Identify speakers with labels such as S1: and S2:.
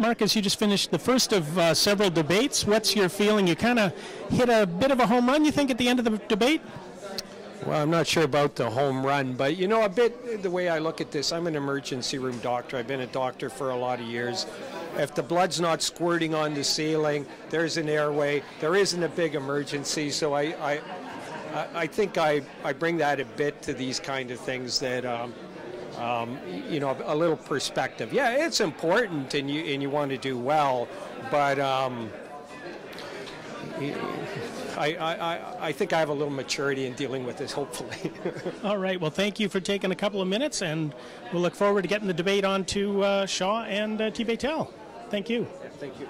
S1: Marcus, you just finished the first of uh, several debates. What's your feeling? You kind of hit a bit of a home run, you think, at the end of the debate?
S2: Well, I'm not sure about the home run, but you know, a bit the way I look at this, I'm an emergency room doctor. I've been a doctor for a lot of years. If the blood's not squirting on the ceiling, there's an airway. There isn't a big emergency, so I, I, I- think I, I bring that a bit to these kind of things that. Um, um, you know, a little perspective. Yeah, it's important, and you and you want to do well, but um, I, I, I- I think I have a little maturity in dealing with this. Hopefully.
S1: All right. Well, thank you for taking a couple of minutes, and we'll look forward to getting the debate on to uh, Shaw and uh, T. Thank you.
S2: Thank you.